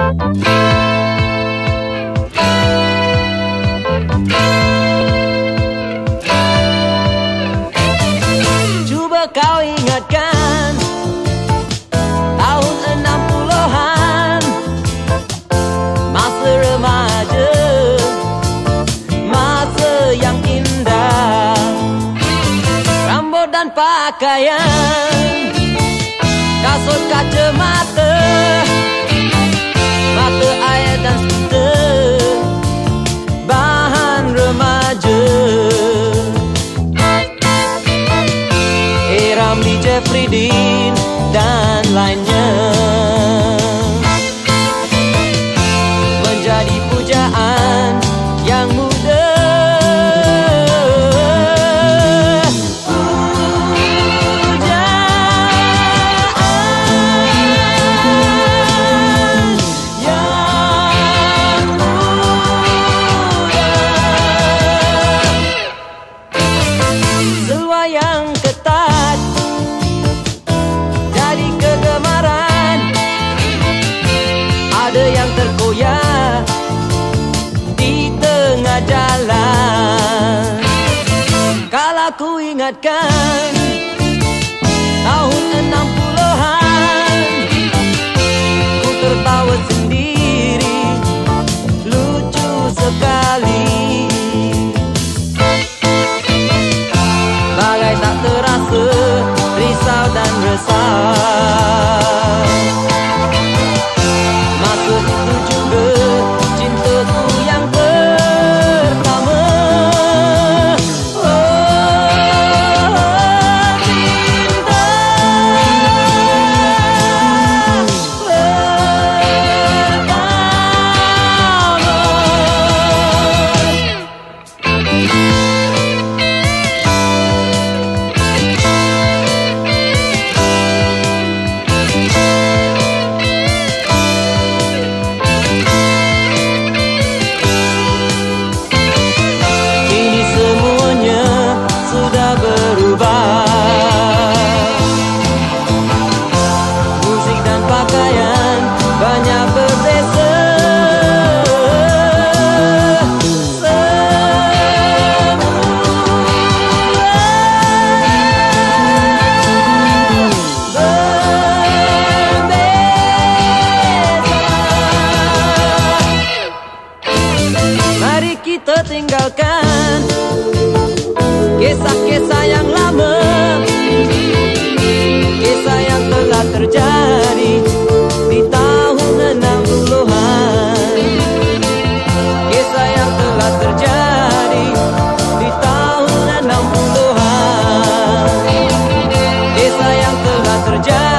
Coba kau ingatkan Tahun enam puluhan. Masa remaja Masa yang indah. Rambut dan pakaian Kasut kacamata Dean dan lainnya. Menjadi pujaan yang muda. Yang ketat Kalau ku ingatkan Tahun enam puluhan. Ku tertawa sendiri Lucu sekali. Bagai tak terasa risau dan resah kita Kisah-kisah yang lama Kisah yang telah terjadi Di tahun enam puluhan. Kisah yang telah terjadi Di tahun enam puluhan. Kisah yang telah terjadi